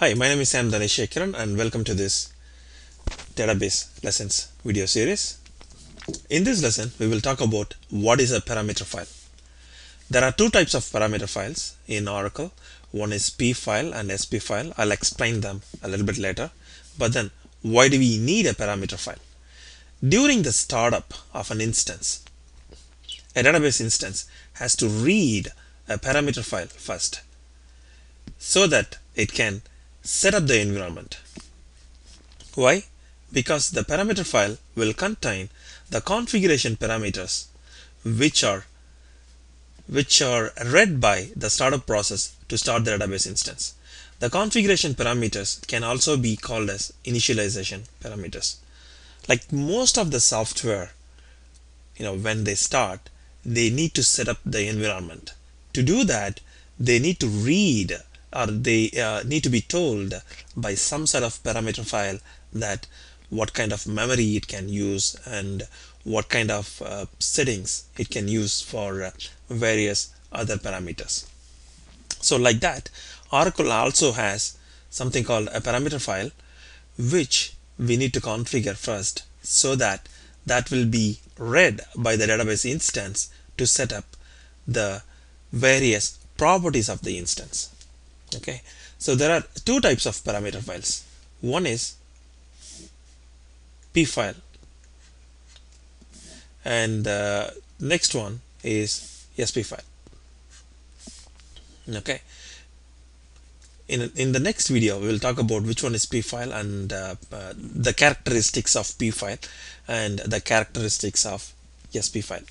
Hi, my name is Sam Dhanasekaran and welcome to this database lessons video series. In this lesson, we will talk about what is a parameter file. There are two types of parameter files in Oracle. One is P file and SP file. I'll explain them a little bit later. But then, why do we need a parameter file? During the startup of an instance, a database instance has to read a parameter file first so that it can set up the environment. Why? Because the parameter file will contain the configuration parameters which are which are read by the startup process to start the database instance. The configuration parameters can also be called as initialization parameters. Like most of the software, you know, when they start, they need to set up the environment. To do that, they need to read or they uh, need to be told by some sort of parameter file that what kind of memory it can use and what kind of uh, settings it can use for uh, various other parameters. So like that, Oracle also has something called a parameter file which we need to configure first so that that will be read by the database instance to set up the various properties of the instance. Okay, so there are two types of parameter files. One is P file and the next one is SP file. Okay. In, in the next video, we will talk about which one is P file and uh, uh, the characteristics of P file and the characteristics of SP file.